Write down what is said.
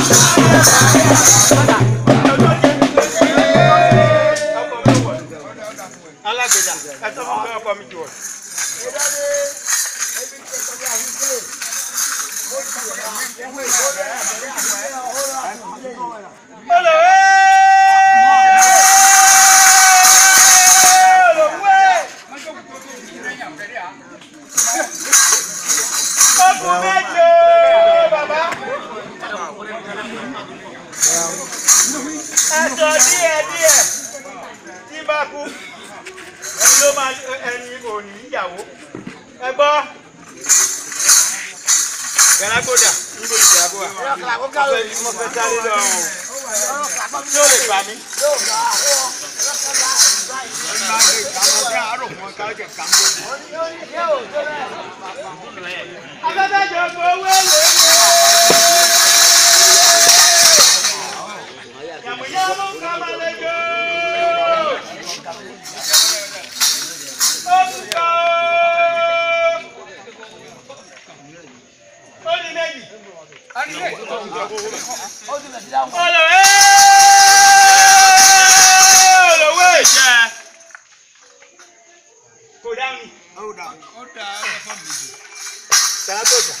alágbèjà ẹ tó fún mi ọkọ mi jù ọ. Ọkùnrin méje. ẹ̀sọ́ díẹ̀ díẹ̀ tí bá kú ẹni ló máa ẹni kò ní ìyàwó ẹ gbọ́. Galagoda níbo ìjàgbó wa mo fẹ́ sáré lọ ọ̀hún tí ó lè gbà mí. Afẹ́fẹ́ jọ̀gbọ́n wẹ́wẹ́. olùwé olùwé ìjẹ kò dá mi. ó dá ó dá ẹ fọ́ mi. sara tó